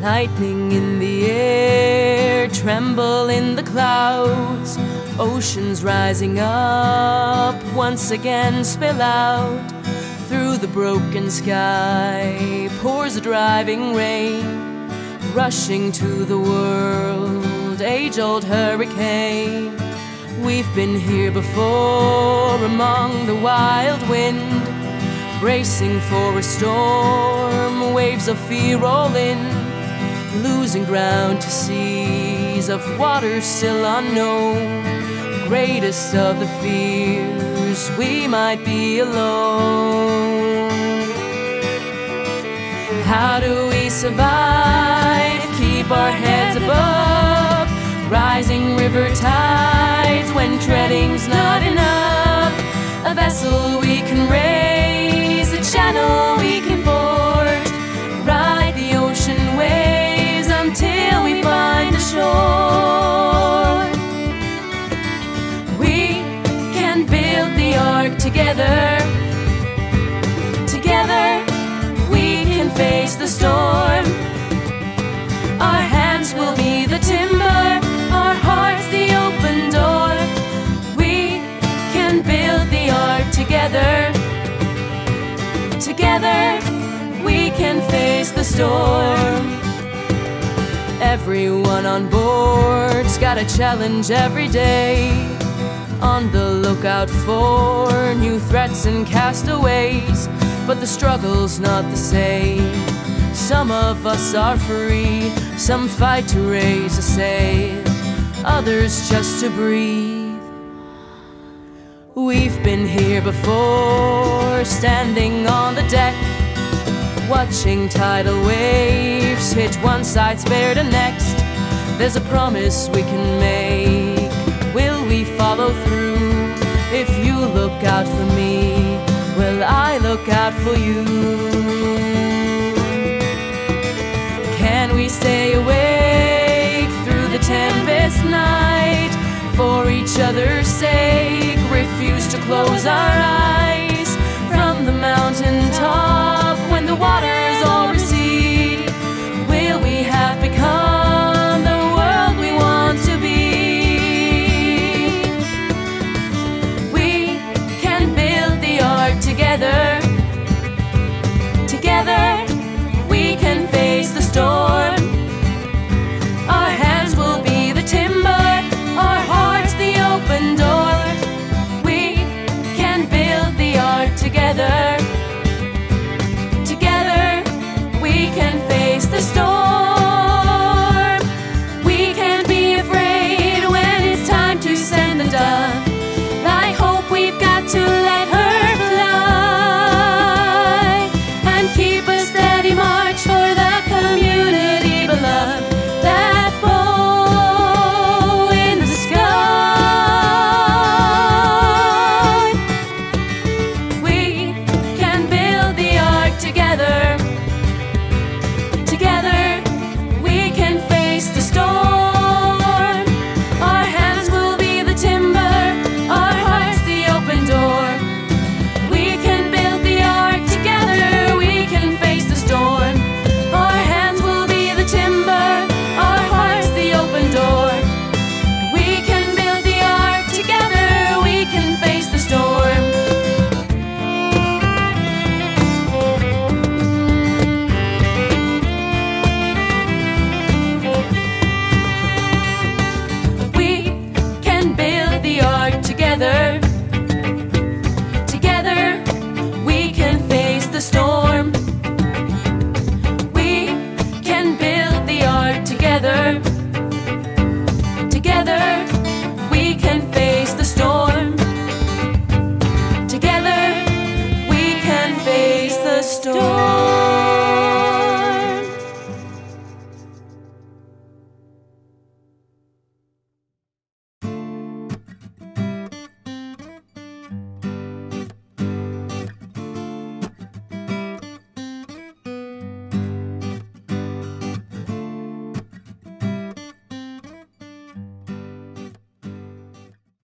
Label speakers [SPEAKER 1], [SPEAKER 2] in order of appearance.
[SPEAKER 1] Lightning in the air, tremble in the clouds. Oceans rising up, once again spill out. Through the broken sky pours a driving rain, rushing to the world, age old hurricane. We've been here before among the wild wind, bracing for a storm, waves of fear roll in, losing ground to seas of water still unknown. Greatest of the fears, we might be alone. How do we survive? Keep our heads above rising river tides when treading's not enough. Storm. Everyone on board's got a challenge every day. On the lookout for new threats and castaways, but the struggle's not the same. Some of us are free, some fight to raise a sail, others just to breathe. We've been here before, standing on the deck, watching tidal waves hit one side, spare the next. There's a promise we can make. Will we follow through? If you look out for me, will I look out for you? Can we stay awake through the tempest night? For each other's sake, refuse to close our eyes from the mountain top when the water door.